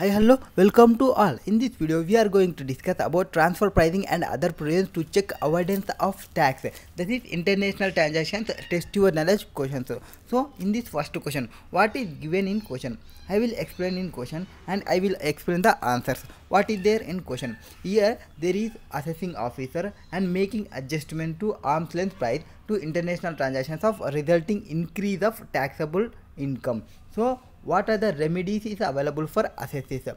Hi hello. Welcome to all. In this video we are going to discuss about transfer pricing and other provisions to check avoidance of tax. That is international transactions test your knowledge questions. So in this first question what is given in question? I will explain in question and I will explain the answers. What is there in question? Here there is assessing officer and making adjustment to arm's length price to international transactions of resulting increase of taxable income. So what are the remedies is available for assessors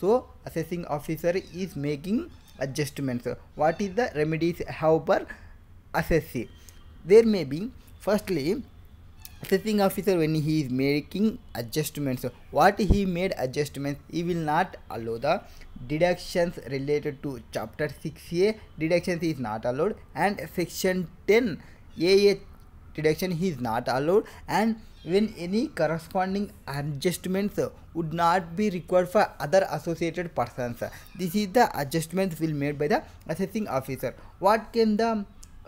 so assessing officer is making adjustments. What is the remedies? How per assessee there may be firstly assessing officer when he is making adjustments. What he made adjustments he will not allow the deductions related to chapter 6a deductions is not allowed. And section 10 aa deduction is not allowed. And when any corresponding adjustments would not be required for other associated persons. This is the adjustments will made by the assessing officer. What can the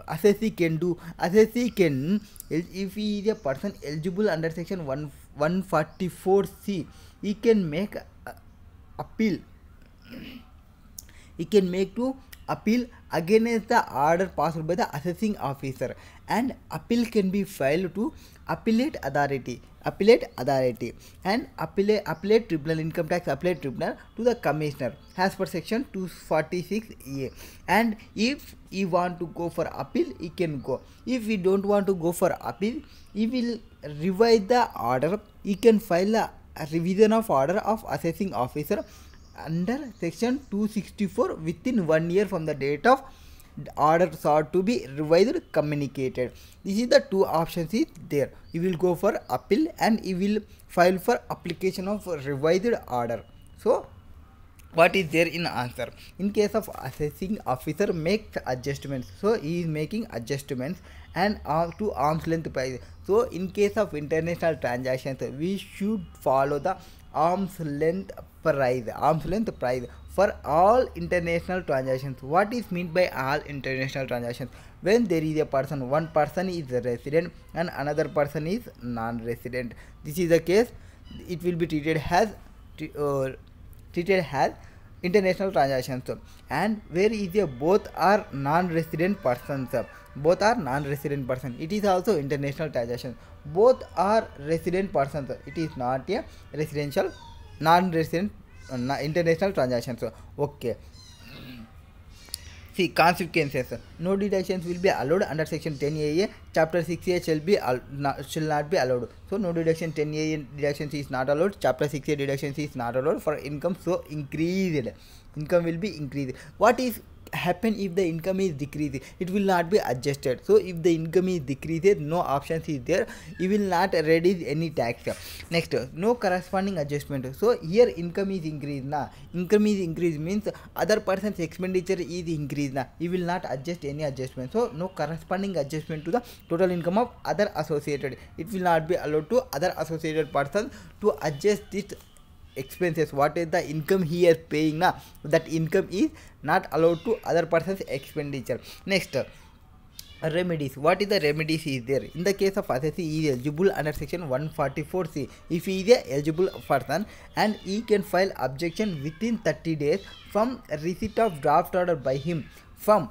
assessee can do? Assessee can if he is a person eligible under section 1 144c he can make appeal. He can make to appeal against the order passed by the assessing officer. And appeal can be filed to appellate authority appellate authority. And appellate, appellate tribunal income tax appellate tribunal to the commissioner as per section 246a and if he want to go for appeal he can go. If he don't want to go for appeal he will revise the order. He can file a revision of order of assessing officer under section 264 within one year from the date of order sought to be revised communicated. This is the two options is there. You will go for appeal and you will file for application of revised order. So what is there in answer? In case of assessing officer makes adjustments. So he is making adjustments and uh, to arm's length price. So in case of international transactions we should follow the arm's length price arm's length price for all international transactions. What is meant by all international transactions? When there is a person one person is resident and another person is non-resident. This is the case. It will be treated as uh, treated as international transactions. And where is a both are non-resident persons. Both are non-resident person it is also international transactions both are resident persons. It is not a residential non-resident uh, international transactions. Okay. See consequences. No deductions will be allowed under section 10a chapter 6a shall be not, shall not be allowed. So no deduction 10a deductions is not allowed. Chapter 6a deductions is not allowed for income so increased. Income will be increased. What is happen if the income is decreased it will not be adjusted. So if the income is decreased no options is there. You will not reduce any tax. Next no corresponding adjustment. So here income is increased na? Income is increased means other person's expenditure is increased na? You will not adjust any adjustment. So no corresponding adjustment to the total income of other associated. It will not be allowed to other associated persons to adjust it expenses. What is the income he is paying now that income is not allowed to other person's expenditure. Next remedies. What is the remedies is there? In the case of assessee he is eligible under section 144c if he is a eligible person and he can file objection within 30 days from receipt of draft order by him from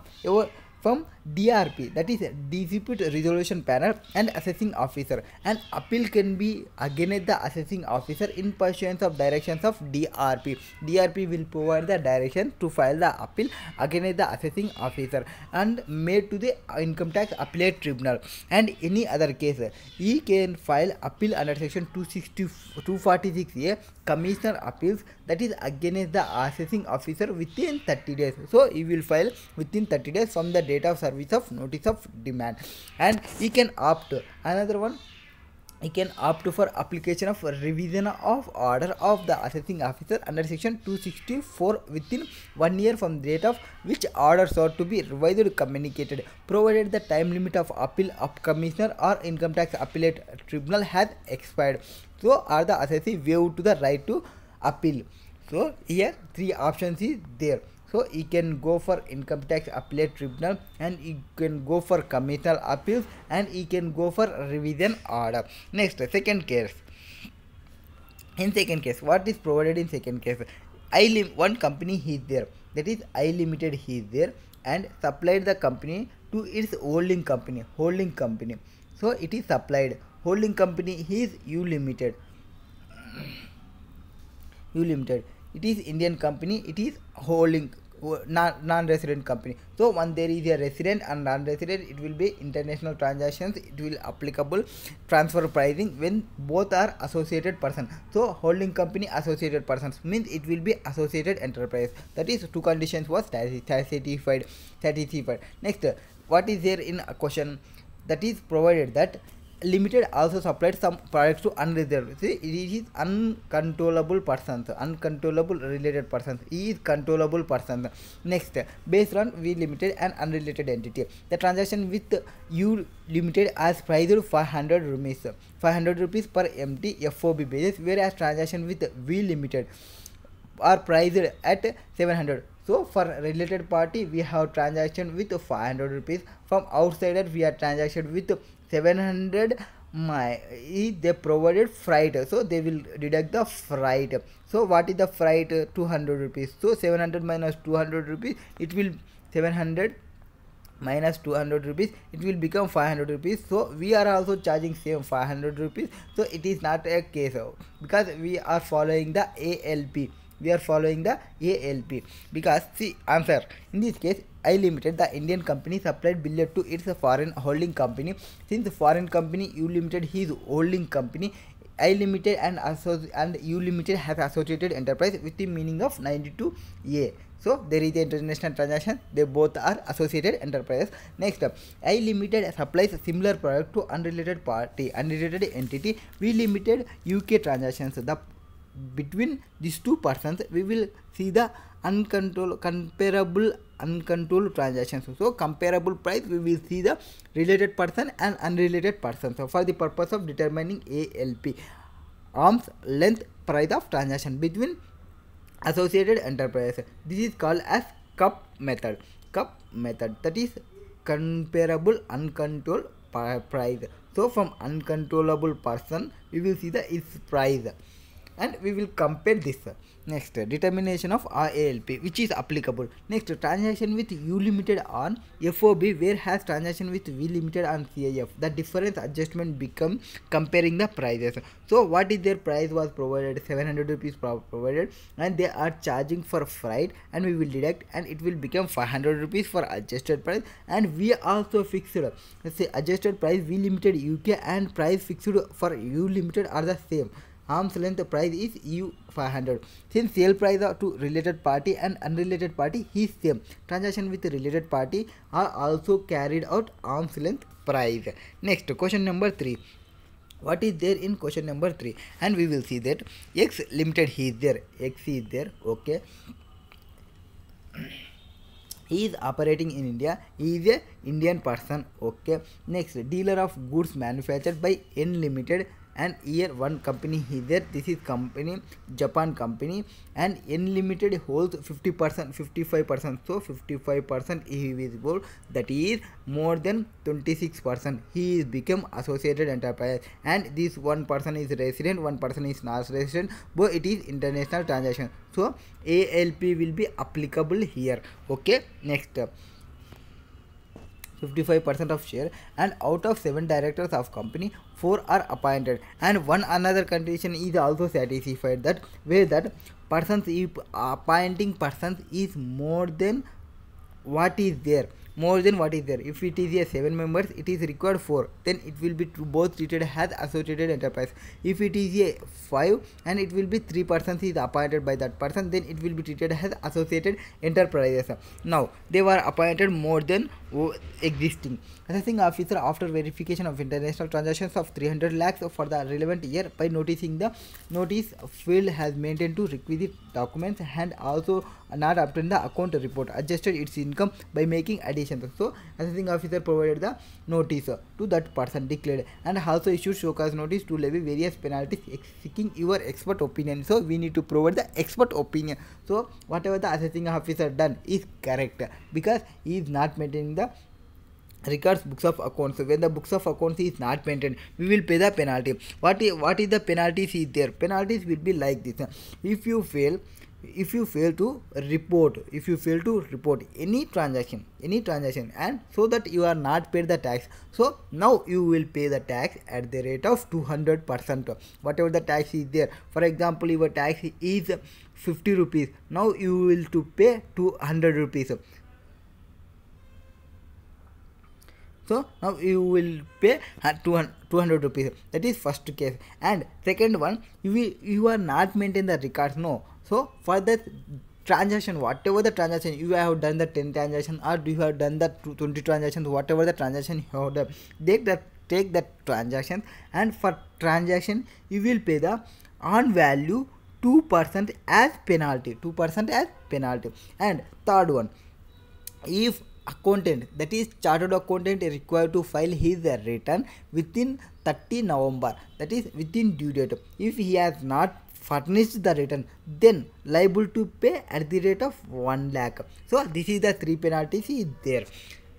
from DRP that is dispute resolution panel and assessing officer. And appeal can be against the assessing officer in pursuance of directions of DRP DRP will provide the direction to file the appeal against the assessing officer and made to the income tax appellate tribunal. And any other case he can file appeal under section 260 246a commissioner appeals that is against the assessing officer within 30 days. So he will file within 30 days from the date of service of notice of demand. And he can opt another one he can opt for application of revision of order of the assessing officer under section 264 within one year from the date of which order sought to be revised communicated provided the time limit of appeal of commissioner or income tax appellate tribunal has expired. So are the assessee waived to the right to appeal? So here three options is there so he can go for income tax appellate tribunal and he can go for commissioner appeals and he can go for revision order. Next second case. In second case what is provided in second case? I lim- one company is there. That is i limited is there and supplied the company to its holding company holding company. So it is supplied. Holding company is u limited. U limited it is indian company it is holding non non-resident company. So when there is a resident and non-resident it will be international transactions it will applicable transfer pricing when both are associated person. So holding company associated persons means it will be associated enterprise. That is two conditions was satisfied satisfied. Next what is there in a question? That is provided that limited also supplied some products to unreserved. See it is uncontrollable persons uncontrollable related persons he is controllable persons. Next based on v limited and unrelated entity. The transaction with u limited as priced 500 rupees 500 rupees per mt fob basis whereas transaction with v limited are priced at 700 so for related party we have transaction with 500 rupees. From outsider we are transaction with 700 my they provided freight. So they will deduct the freight. So what is the freight? 200 rupees. So 700 minus 200 rupees it will 700 minus 200 rupees it will become 500 rupees. So we are also charging same 500 rupees. So it is not a case of because we are following the alp we are following the ALP because see answer in this case I limited the Indian company supplied billet to its foreign holding company. Since foreign company U limited his holding company I limited and and U limited has associated enterprise with the meaning of 92A so there is the international transaction. They both are associated enterprises. Next up i limited supplies similar product to unrelated party unrelated entity. V limited uk transactions. The between these two persons we will see the uncontrolled comparable uncontrolled transactions. So comparable price we will see the related person and unrelated person. So for the purpose of determining alp arm's length price of transaction between associated enterprises. This is called as cup method. Cup method that is comparable uncontrolled price. So from uncontrollable person we will see the its price and we will compare this. Next determination of RALP which is applicable. Next transaction with U limited on FOB where has transaction with V limited on CIF the difference adjustment become comparing the prices. So what is their price was provided? 700 rupees provided. And they are charging for freight and we will deduct and it will become 500 rupees for adjusted price. And we also fixed let's say adjusted price V limited UK and price fixed for U limited are the same arm's length price is u 500 since sale price to related party and unrelated party is same. Transaction with related party are also carried out arm's length price next question number 3 what is there in question number 3 and we will see that x limited is there. X is there okay. He is operating in india. He is a indian person okay. Next dealer of goods manufactured by n limited and here one company is there this is company japan company and unlimited holds 50 percent 55 percent. So 55 percent is visible that is more than 26 percent. He is become associated enterprise and this one person is resident one person is not resident but it is international transaction. So alp will be applicable here. Okay next 55% of share and out of 7 directors of company 4 are appointed. And one another condition is also satisfied that where that persons if appointing persons is more than what is there more than what is there. If it is a 7 members it is required 4 then it will be both treated as associated enterprise. If it is a 5 and it will be 3 persons is appointed by that person then it will be treated as associated enterprises. Now they were appointed more than existing. Assessing officer after verification of international transactions of 300 lakhs for the relevant year by noticing the notice field has maintained to requisite documents and also not obtained the account report adjusted its income by making additions. So assessing officer provided the notice to that person declared. And also issued show cause notice to levy various penalties seeking your expert opinion. So we need to provide the expert opinion. So whatever the assessing officer done is correct because he is not maintaining the records books of accounts. When the books of accounts is not maintained we will pay the penalty. What is what is the penalties is there? Penalties will be like this. If you fail if you fail to report if you fail to report any transaction any transaction and so that you are not paid the tax. So now you will pay the tax at the rate of 200 percent. Whatever the tax is there. For example your tax is 50 rupees. Now you will to pay 200 rupees. So now you will pay 200, 200 rupees. That is first case. And second one you will you are not maintain the records. No so for that transaction whatever the transaction you have done the 10 transaction or you have done the 20 transactions whatever the transaction you have done take that take that transaction and for transaction you will pay the on value 2% as penalty 2% as penalty. And third one if accountant that is chartered accountant required to file his return within 30 november that is within due date. If he has not furnished the return then liable to pay at the rate of 1 lakh. So this is the three penalties there.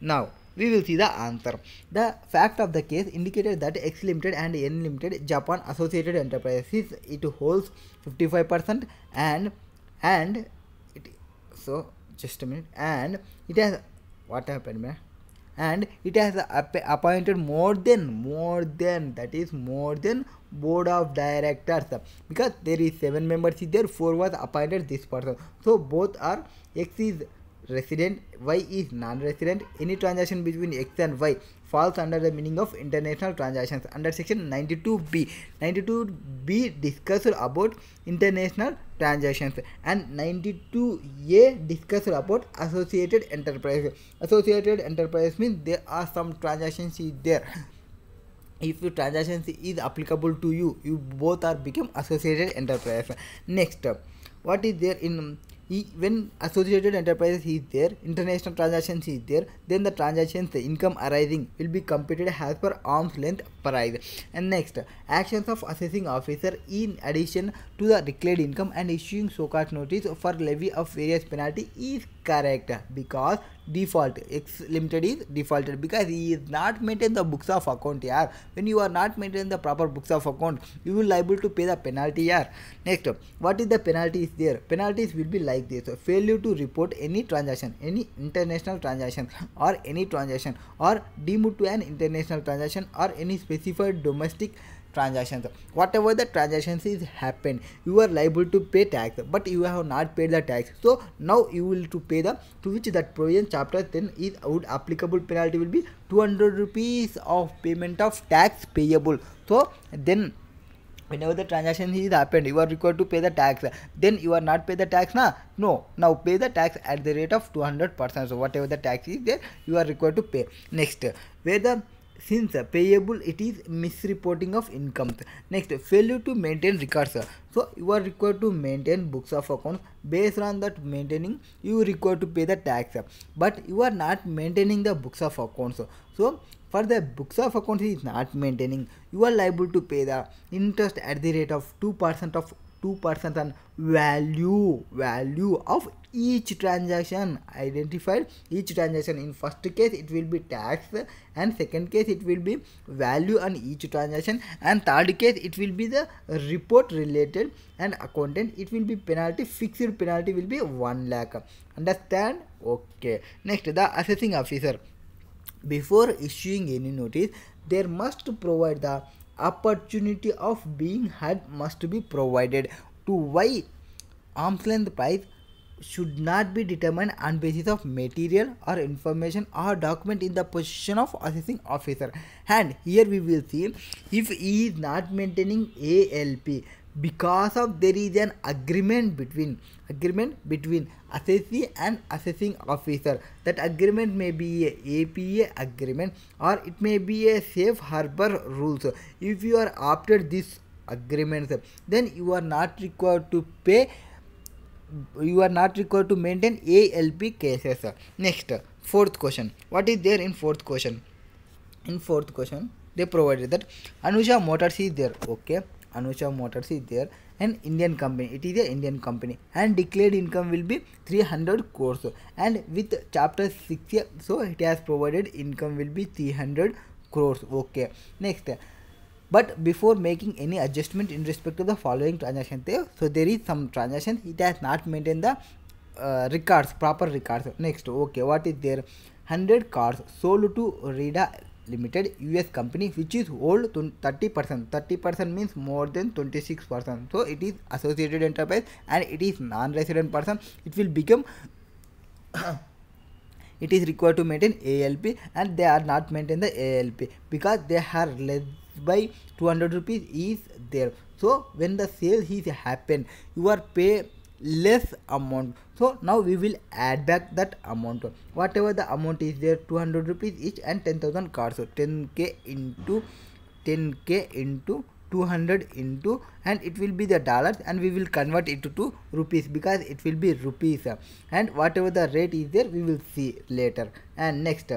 Now we will see the answer. The fact of the case indicated that X Limited and N Limited Japan Associated Enterprises it holds 55% and and it so just a minute. And it has what happened man and it has appointed more than more than that is more than board of directors. Because there is seven members there four was appointed this person. So both are x is resident y is non-resident. Any transaction between x and y falls under the meaning of international transactions. Under section 92b 92b discussed about international transactions and 92a discussed about associated enterprise. Associated enterprise means there are some transactions there. If your transactions is applicable to you you both are become associated enterprise. Next what is there in when associated enterprises is there international transactions is there then the transactions the income arising will be computed as per arm's length price. And next actions of assessing officer in addition to the declared income and issuing so-called notice for levy of various penalty is correct because default x limited is defaulted because he is not maintain the books of account yeah when you are not maintain the proper books of account you will liable to pay the penalty yeah next what is the penalty is there? Penalties will be like this. Failure to report any transaction any international transaction or any transaction or deemed to an international transaction or any specified domestic transactions. Whatever the transactions is happened you are liable to pay tax but you have not paid the tax. So now you will to pay the to which that provision chapter 10 is would applicable penalty will be 200 rupees of payment of tax payable. So then whenever the transaction is happened you are required to pay the tax. Then you are not pay the tax na? No. Now pay the tax at the rate of 200 percent. So whatever the tax is there you are required to pay. Next where the since payable it is misreporting of incomes next failure to maintain records. So you are required to maintain books of accounts. Based on that maintaining you required to pay the tax. But you are not maintaining the books of accounts. So for the books of accounts is not maintaining. You are liable to pay the interest at the rate of 2% of 2% on value value of each transaction. Identified each transaction. In first case it will be tax. And second case it will be value on each transaction. And third case it will be the report related. And accountant it will be penalty. Fixed penalty will be 1 lakh. Understand? Okay. Next the assessing officer. Before issuing any notice there must provide the opportunity of being heard must be provided. To why arm's length price should not be determined on basis of material or information or document in the position of assessing officer. And here we will see if he is not maintaining ALP because of there is an agreement between agreement between assessee and assessing officer that agreement may be a APA agreement or it may be a safe harbor rules if you are after this agreements then you are not required to pay you are not required to maintain ALP cases. Next, fourth question. What is there in fourth question? In fourth question, they provided that Anusha Motors is there. Okay, Anusha Motors is there an indian company. It is a indian company. And declared income will be 300 crores. And with chapter 6 so it has provided income will be 300 crores. Okay next. But before making any adjustment in respect to the following transaction so there is some transaction. It has not maintained the uh, records proper records. Next. Okay what is there? 100 cars sold to rida limited us company which is hold 30 percent. 30 percent means more than 26 percent. So it is associated enterprise and it is non-resident person. It will become it is required to maintain ALP and they are not maintain the ALP because they are less by 200 rupees is there. So when the sale is happen you are pay less amount. So now we will add back that amount. Whatever the amount is there 200 rupees each and 10000 cards so 10k into 10k into 200 into and it will be the dollars and we will convert it to rupees because it will be rupees. And whatever the rate is there we will see later. And next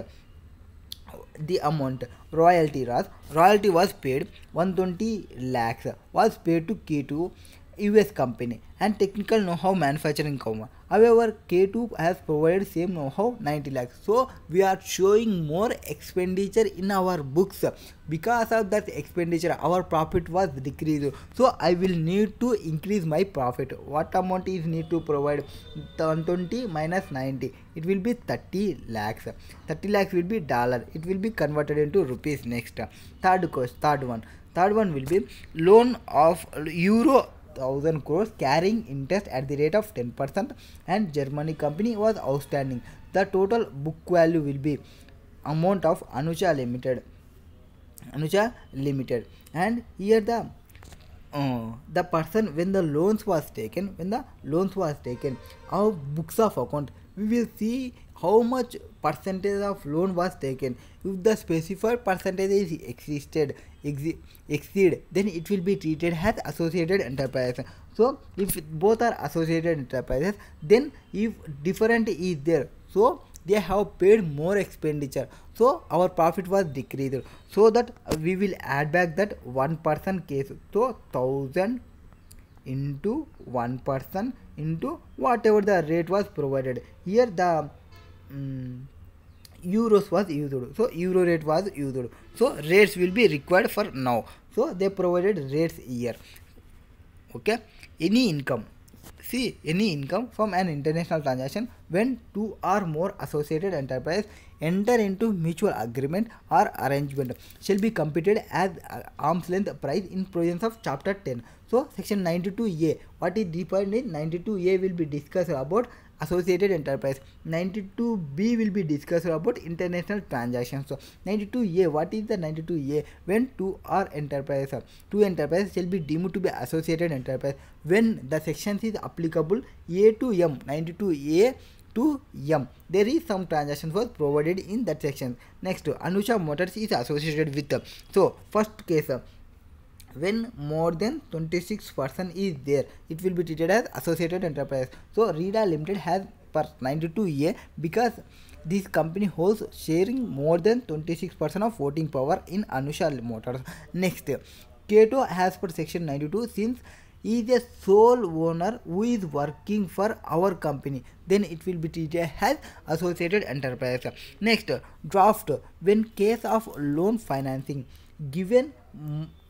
the amount. Royalty was royalty was paid 120 lakhs. Was paid to k2 us company and technical know-how manufacturing company. However k2 has provided same know-how 90 lakhs so we are showing more expenditure in our books. Because of that expenditure our profit was decreased. So i will need to increase my profit. What amount is need to provide? 120 minus 90 it will be 30 lakhs. 30 lakhs will be dollar. It will be converted into rupees next. Third cost third one. Third one will be loan of euro thousand crores carrying interest at the rate of 10% and Germany company was outstanding. The total book value will be amount of Anusha Limited. Anusha Limited and here the uh, the person when the loans was taken when the loans was taken our books of account we will see how much percentage of loan was taken. If the specified percentage is existed exi- exceed then it will be treated as associated enterprise. So if both are associated enterprises then if different is there so they have paid more expenditure. So our profit was decreased. So that uh, we will add back that one person case. So thousand into one person into whatever the rate was provided. Here the um, euros was used so euro rate was used so rates will be required for now so they provided rates here okay any income see any income from an international transaction when two or more associated enterprises enter into mutual agreement or arrangement shall be computed as arm's length price in provisions of chapter 10 so section 92a what is defined in 92a will be discussed about associated enterprise. 92b will be discussed about international transactions. So 92a what is the 92a when two are enterprise uh, two enterprises shall be deemed to be associated enterprise. When the sections is applicable a to m 92a to m there is some transactions was provided in that section. Next anusha motors is associated with. So first case uh, when more than 26 person is there it will be treated as associated enterprise. So rida limited has per 92a because this company holds sharing more than 26 percent of voting power in anusha motors. Next Kato has per section 92 since he is a sole owner who is working for our company then it will be treated as associated enterprise. Next draft. When case of loan financing given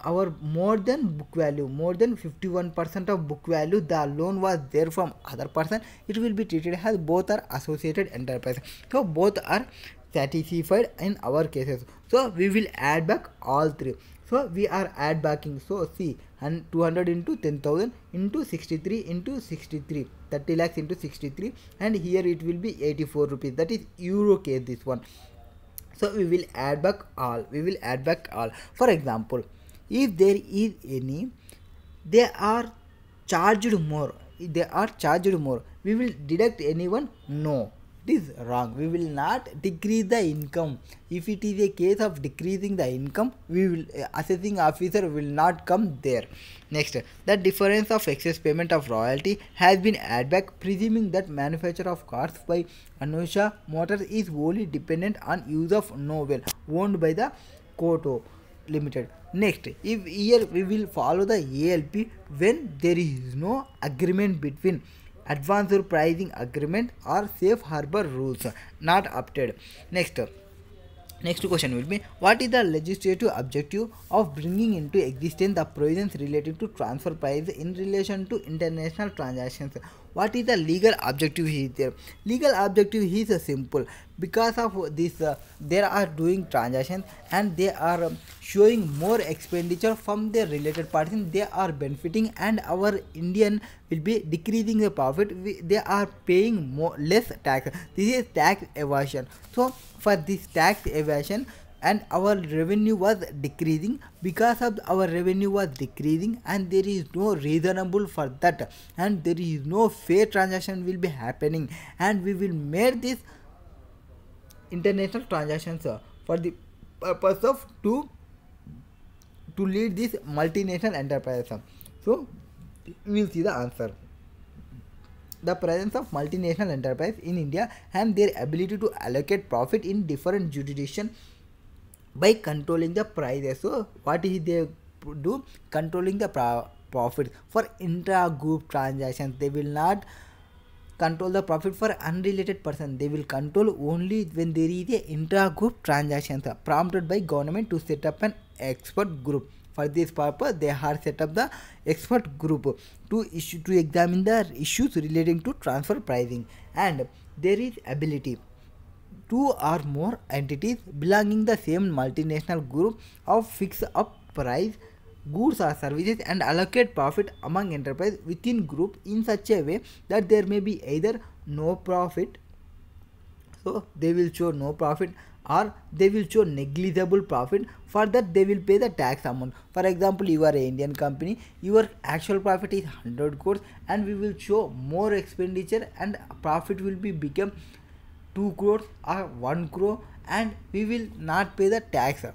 our more than book value more than 51 percent of book value the loan was there from other person. It will be treated as both are associated enterprise. So both are satisfied in our cases. So we will add back all three. So we are add backing. So see and 200 into 10000 into 63 into 63 30 lakhs into 63 and here it will be 84 rupees. That is euro case this one so we will add back all. We will add back all. For example if there is any they are charged more. They are charged more. We will deduct anyone no it is wrong. We will not decrease the income. If it is a case of decreasing the income we will uh, assessing officer will not come there. Next the difference of excess payment of royalty has been add back presuming that manufacture of cars by anusha motors is wholly dependent on use of novel owned by the koto limited. Next if here we will follow the alp when there is no agreement between advanced pricing agreement or safe harbor rules not opted next Next question will be What is the legislative objective of bringing into existence the provisions related to transfer price in relation to international transactions? What is the legal objective here? There? Legal objective is uh, simple because of this uh, they are doing transactions and they are um, showing more expenditure from their related parties they are benefiting and our indian will be decreasing the profit we, they are paying more less tax this is tax evasion so for this tax evasion and our revenue was decreasing. Because of our revenue was decreasing and there is no reasonable for that and there is no fair transaction will be happening. And we will make this international transactions for the purpose of to to lead this multinational enterprise so we will see the answer. The presence of multinational enterprise in india and their ability to allocate profit in different jurisdiction by controlling the prices. So what is they do? Controlling the profit. For intra group transactions they will not control the profit. For unrelated person they will control only when there is a intra group transactions prompted by government to set up an expert group. For this purpose they have set up the expert group to issue to examine the issues relating to transfer pricing. And there is ability two or more entities belonging the same multinational group of fix up price goods or services and allocate profit among enterprise within group in such a way that there may be either no profit so they will show no profit or they will show negligible profit. For that they will pay the tax amount. For example you are an indian company your actual profit is 100 crores and we will show more expenditure and profit will be become 2 crores or 1 crore and we will not pay the tax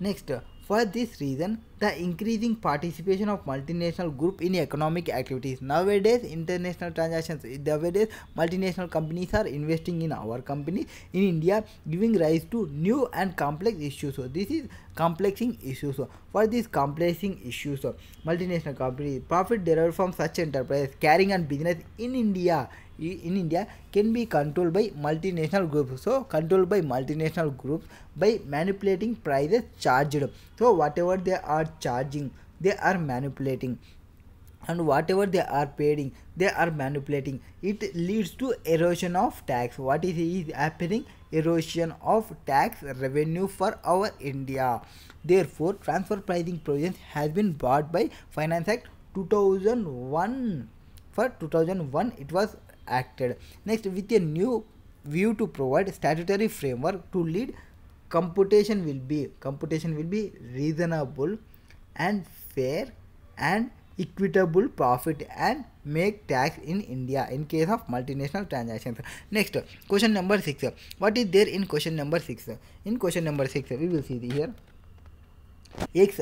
next for this reason, the increasing participation of multinational group in economic activities. Nowadays, international transactions, nowadays multinational companies are investing in our company in India, giving rise to new and complex issues. So this is complexing issues. So for these complexing issues, so multinational companies profit derived from such enterprise carrying on business in India in India can be controlled by multinational groups. So controlled by multinational groups by manipulating prices charged. So whatever they are charging, they are manipulating. And whatever they are paying they are manipulating. It leads to erosion of tax. What is, is happening? Erosion of tax revenue for our india. Therefore transfer pricing provisions has been brought by finance act 2001 for 2001 it was acted. Next, with a new view to provide statutory framework to lead computation will be computation will be reasonable and fair and equitable profit and make tax in India in case of multinational transactions. Next, question number 6. What is there in question number 6? In question number 6, we will see here. X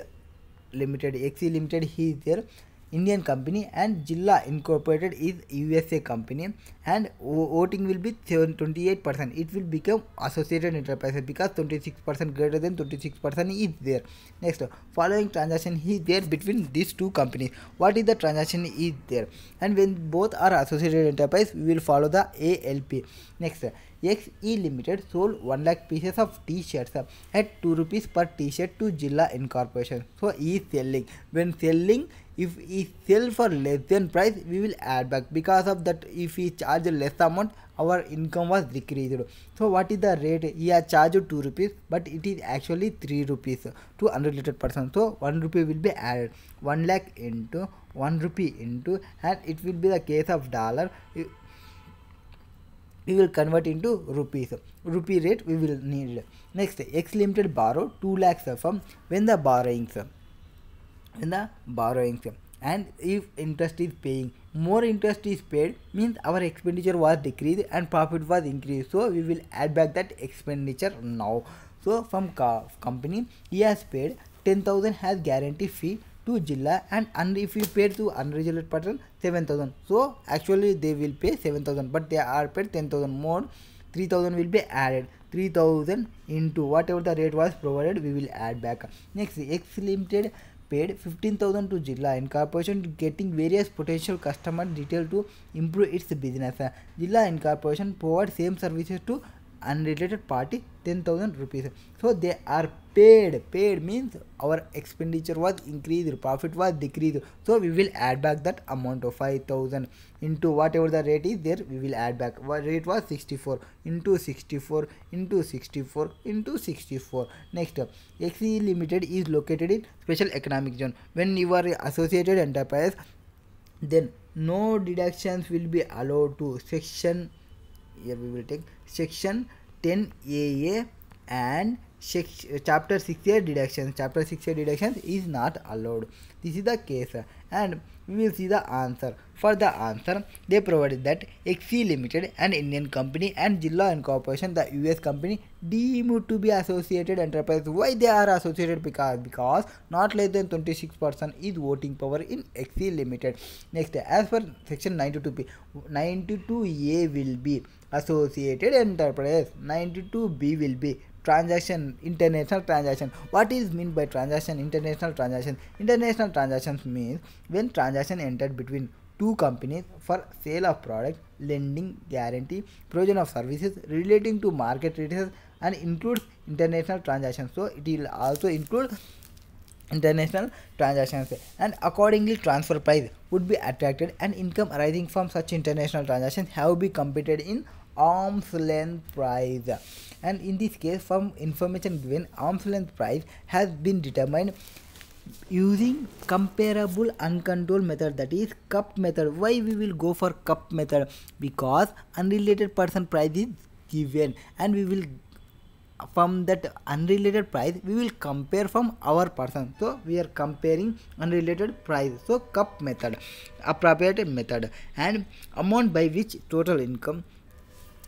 Limited, XE Limited, he is there Indian company and Jilla Incorporated is USA company and voting will be 28%. It will become associated enterprise because 26% greater than 26% is there. Next, following transaction is there between these two companies. What is the transaction is there? And when both are associated enterprise, we will follow the ALP. Next, XE Limited sold 1 lakh pieces of t-shirts at 2 rupees per t-shirt to Jilla Incorporation. So, he is selling. When selling, if he sell for less than price we will add back. Because of that if we charge less amount our income was decreased. So what is the rate? He has charged 2 rupees but it is actually 3 rupees to unrelated person. So 1 rupee will be added. 1 lakh into 1 rupee into and it will be the case of dollar we will convert into rupees rupee rate we will need. Next x limited borrow 2 lakhs from when the borrowings in the borrowings. And if interest is paying more interest is paid means our expenditure was decreased and profit was increased. So we will add back that expenditure now. So from company he has paid 10000 has guarantee fee to Jilla and, and if we pay to unregistered person 7000 so actually they will pay 7000 but they are paid 10000 more. 3000 will be added. 3000 into whatever the rate was provided we will add back. Next x limited paid 15000 to Jilla Incorporation getting various potential customer detail to improve its business. Jilla Incorporation provide same services to unrelated party 10000 rupees. So they are paid. Paid means our expenditure was increased profit was decreased. So we will add back that amount of 5000 into whatever the rate is there we will add back. What rate was 64 into 64 into 64 into 64 next up, xe limited is located in special economic zone. When you are associated enterprise then no deductions will be allowed to section here we will take section 10 aa and chapter 6a deductions. Chapter 6a deductions is not allowed. This is the case. And we will see the answer. For the answer they provided that XE Limited an Indian company and Jilla Incorporation the US company deemed to be associated enterprise. Why they are associated? Because because not less than 26% is voting power in XE Limited. Next as per section 92p 92a will be associated enterprise. 92b will be transaction international transaction. What is mean by transaction? International transaction. International transactions means when transaction entered between two companies for sale of product lending guarantee provision of services relating to market rates and includes international transactions so it will also include international transactions. And accordingly transfer price would be attracted and income arising from such international transactions have been computed in arm's length price. And in this case from information given arm's length price has been determined using comparable uncontrolled method that is cup method. Why we will go for cup method? Because unrelated person price is given and we will from that unrelated price we will compare from our person. So we are comparing unrelated price. So cup method appropriate method and amount by which total income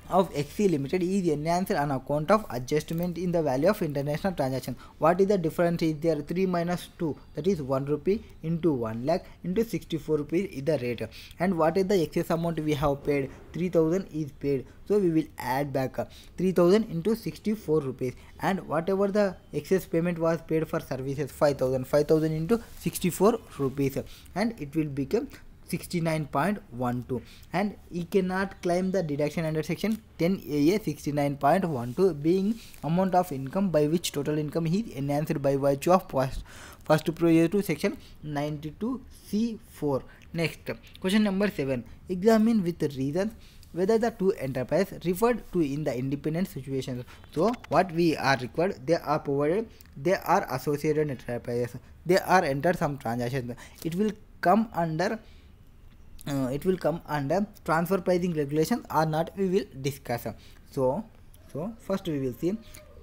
of XC Limited is enhanced on account of adjustment in the value of international transaction. What is the difference is there? 3 minus 2 that is 1 rupee into 1 lakh into 64 rupees is the rate. And what is the excess amount we have paid? 3000 is paid. So we will add back 3000 into 64 rupees. And whatever the excess payment was paid for services 5000 5000 into 64 rupees. And it will become 69.12 and he cannot claim the deduction under section 10a 69.12 being amount of income by which total income is enhanced by virtue of first first provision to section 92c4 next question number 7 examine with reasons whether the two enterprise referred to in the independent situations. So what we are required they are provided they are associated enterprises. They are entered some transactions. It will come under uh, it will come under transfer pricing regulation or not we will discuss. So so first we will see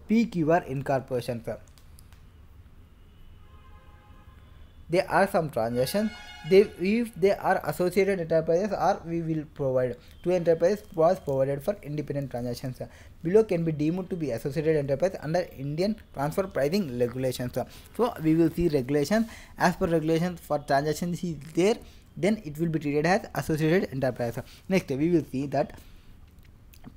pqr incorporation. There are some transactions. They if they are associated enterprises or we will provide. Two enterprise was provided for independent transactions. Below can be deemed to be associated enterprise under indian transfer pricing regulations. So we will see regulations. As per regulations for transactions is there then it will be treated as associated enterprise. Next we will see that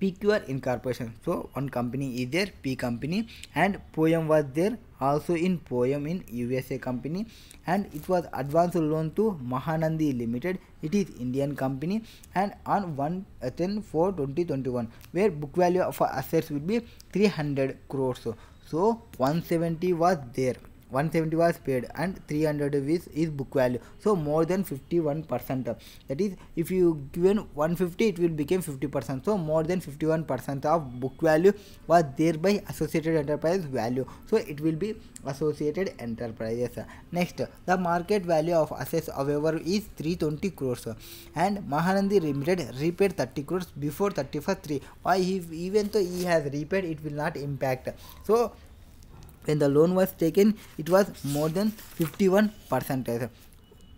PQR incorporation. So one company is there P company and Poem was there also in Poem in USA company. And it was advanced loan to Mahanandi Limited. It is Indian company. And on 1 uh, 10 4 2021 where book value of assets will be 300 crores. So 170 was there 170 was paid and 300 is, is book value. So more than 51 percent. That is if you given 150 it will become 50 percent. So more than 51 percent of book value was thereby associated enterprise value. So it will be associated enterprises. Next the market value of assets however is 320 crores. And mahanandi limited repaid 30 crores before 31st 3 why even though he has repaid it will not impact. So when the loan was taken it was more than 51 percentage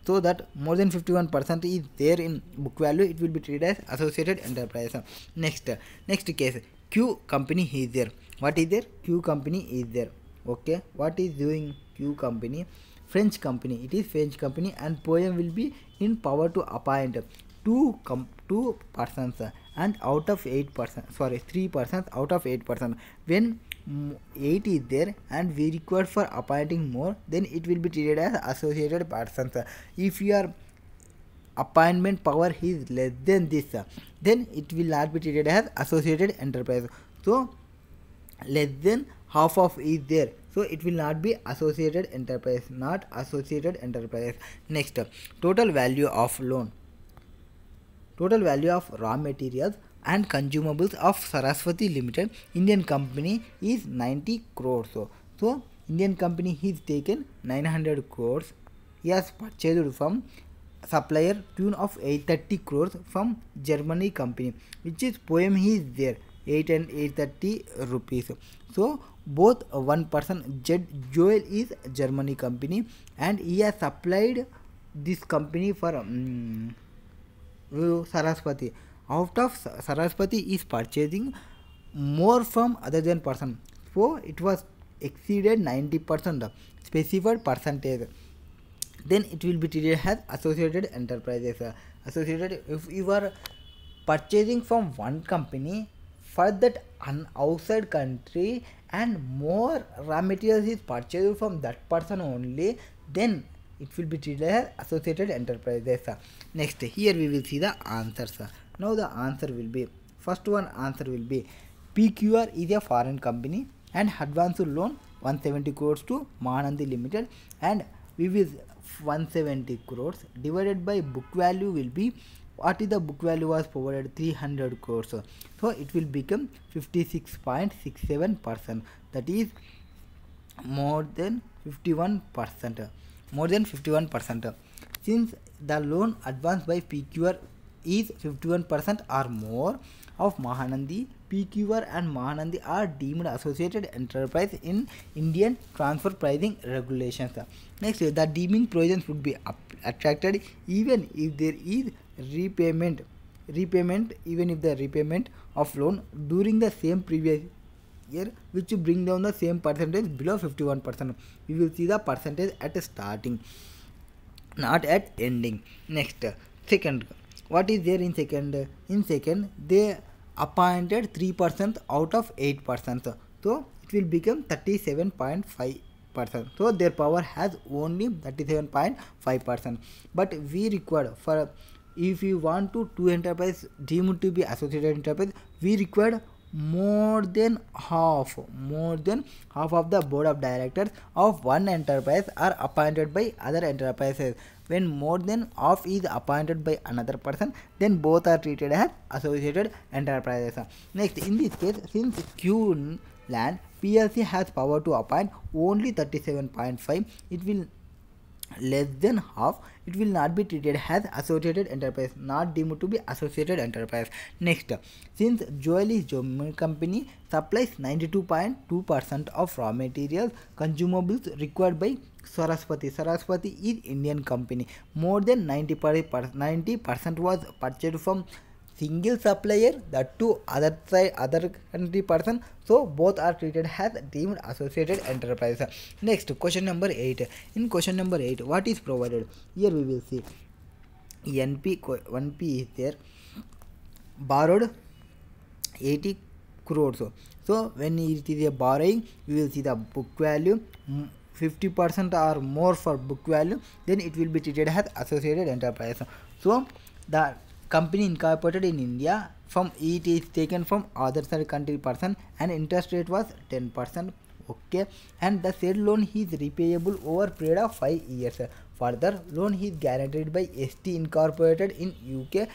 so that more than 51 percent is there in book value it will be treated as associated enterprise. Next next case q company is there. What is there? Q company is there. Okay what is doing q company? French company it is french company and poem will be in power to appoint two com two persons and out of 8% sorry 3% out of 8% when mm, 8 is there and we require for appointing more then it will be treated as associated persons if your appointment power is less than this then it will not be treated as associated enterprise. So less than half of is there so it will not be associated enterprise not associated enterprise. Next total value of loan. Total value of raw materials and consumables of saraswati limited indian company is 90 crores so, so indian company has taken 900 crores he has purchased from supplier tune of 830 crores from germany company which is poem he is there 8 and 830 rupees so both uh, one person Jed Joel is Germany company and he has supplied this company for um, Saraswati out of Saraswati is purchasing more from other than person. So it was exceeded 90 percent specified percentage. Then it will be treated as associated enterprises. Uh, associated if you are purchasing from one company for that an outside country and more raw materials is purchased from that person only then it will be treated as associated enterprises. Next here we will see the answers now the answer will be first one answer will be pqr is a foreign company and advance loan 170 crores to mahanandi limited and we will 170 crores divided by book value will be what is the book value was provided? 300 crores. So it will become 56.67 percent. That is more than 51 percent more than 51 percent. Since the loan advanced by pqr is 51 percent or more of mahanandi pqr and mahanandi are deemed associated enterprise in indian transfer pricing regulations. Next the deeming provisions would be attracted even if there is repayment repayment even if the repayment of loan during the same previous year which bring down the same percentage below 51 percent. We will see the percentage at starting not at ending. Next second what is there in second? In second they appointed 3 percent out of 8 percent. So it will become 37.5 percent. So their power has only 37.5 percent. But we require for if you want to two enterprise deemed to be associated enterprise we require more than half more than half of the board of directors of one enterprise are appointed by other enterprises when more than half is appointed by another person then both are treated as associated enterprises. Next in this case since q land plc has power to appoint only 37.5 it will less than half it will not be treated as associated enterprise not deemed to be associated enterprise. Next since joel is german company supplies 92.2 percent of raw materials consumables required by saraswati. Saraswati is indian company. More than 90 percent was purchased from single supplier that two other side other country person. So both are treated as deemed associated enterprise. Next question number 8 in question number 8 what is provided? Here we will see np 1p is there. Borrowed 80 crores. So when it is a borrowing we will see the book value. 50% or more for book value then it will be treated as associated enterprise. So the company incorporated in India. From it is taken from other third country person and interest rate was 10 percent. Okay. And the said loan is repayable over period of 5 years. Further loan is guaranteed by st incorporated in uk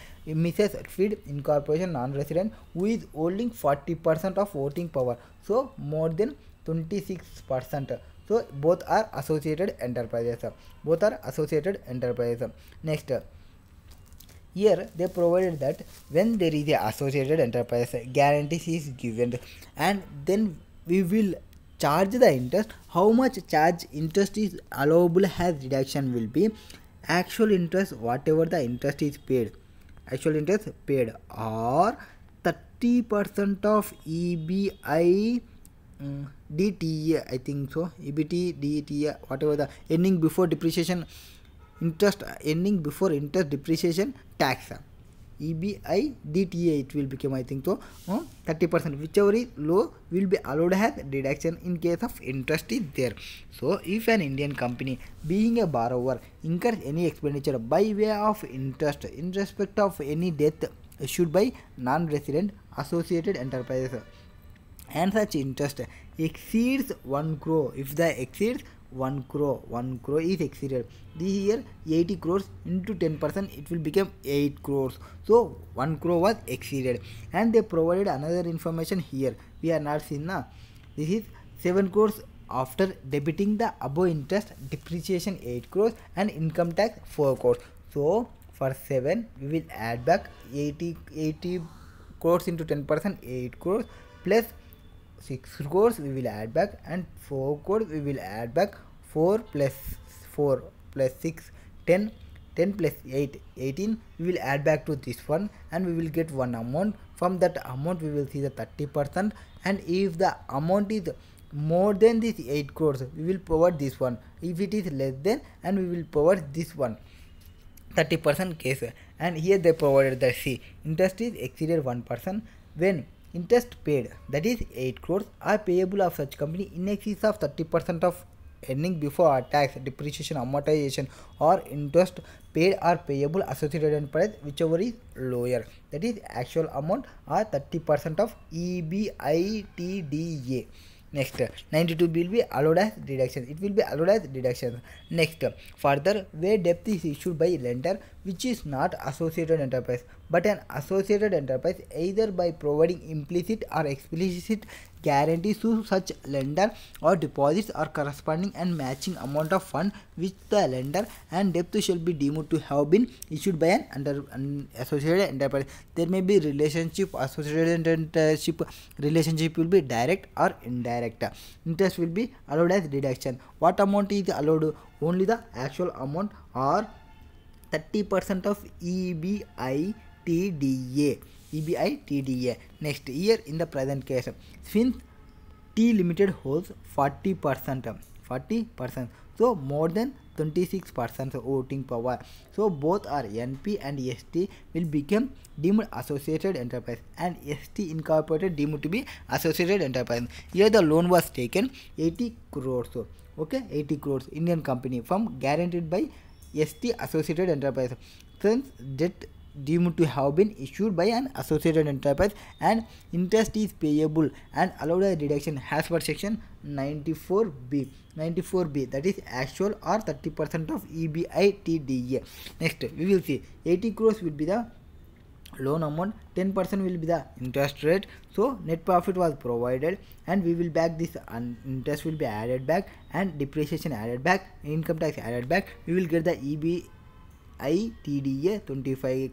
mrs feed incorporation non-resident who is holding 40 percent of voting power. So more than 26 percent. So both are associated enterprises. Both are associated enterprises. Next here they provided that when there is a associated enterprise guarantee is given and then we will charge the interest. How much charge interest is allowable as reduction will be actual interest whatever the interest is paid. Actual interest paid or 30 percent of EBI um, DTA I think so. EBT DTA whatever the ending before depreciation interest ending before interest depreciation tax ebi dta it will become i think so uh, 30 percent whichever is low will be allowed as deduction in case of interest is there so if an indian company being a borrower incurs any expenditure by way of interest in respect of any debt issued by non-resident associated enterprises and such interest exceeds 1 crore if the exceeds 1 crore 1 crore is exceeded. This year 80 crores into 10 percent it will become 8 crores. So 1 crore was exceeded. And they provided another information here. We are not seeing now this is 7 crores after debiting the above interest depreciation 8 crores and income tax 4 crores. So for 7 we will add back 80 80 crores into 10 percent 8 crores plus 6 crores we will add back and 4 crores we will add back 4 plus 4 plus 6 10 10 plus 8 18 we will add back to this one and we will get one amount. From that amount we will see the 30 percent. And if the amount is more than this 8 crores we will provide this one. If it is less than and we will provide this one. 30 percent case. And here they provided the c. Interest is exceeded 1 percent. When interest paid that is 8 crores are payable of such company in excess of 30 percent of earning before tax depreciation amortization or interest paid or payable associated enterprise whichever is lower. That is actual amount or 30 percent of ebitda next 92 will be allowed as deduction. It will be allowed as deduction. Next further where debt is issued by lender which is not associated enterprise but an associated enterprise either by providing implicit or explicit guarantees to such lender or deposits or corresponding and matching amount of fund which the lender and debt shall be deemed to have been issued by an under an associated enterprise. There may be relationship associated enterprise relationship will be direct or indirect. Interest will be allowed as deduction. What amount is allowed? Only the actual amount or 30% of EBITDA. EBITDA. Next year in the present case, since T Limited holds 40%, 40%, so more than 26% voting power. So both are NP and ST will become deemed associated enterprise and ST incorporated deemed to be associated enterprise. Here the loan was taken 80 crores. Okay, 80 crores Indian company from guaranteed by ST associated enterprise since debt deemed to have been issued by an associated enterprise and interest is payable and allowed a deduction as per section 94b 94b that is actual or 30 percent of ebitda next we will see 80 crores will be the loan amount 10 percent will be the interest rate. So net profit was provided and we will back this interest will be added back and depreciation added back income tax added back. We will get the ebitda 25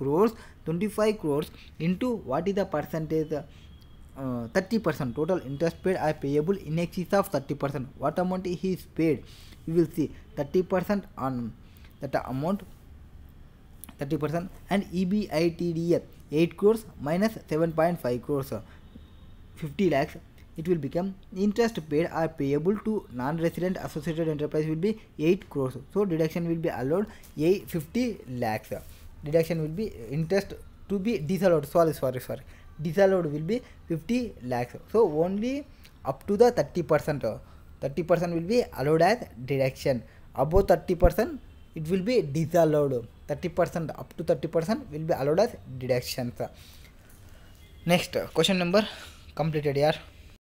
crores 25 crores into what is the percentage uh, 30 percent total interest paid are payable in excess of 30 percent what amount he is paid we will see 30 percent on that amount 30 percent and ebitda 8 crores minus 7.5 crores 50 lakhs it will become interest paid are payable to non-resident associated enterprise will be 8 crores so deduction will be allowed 8 50 lakhs deduction will be interest to be disallowed sorry sorry sorry disallowed will be 50 lakhs so only up to the 30 percent 30 percent will be allowed as deduction above 30 percent it will be disallowed 30 percent up to 30 percent will be allowed as deductions next question number completed here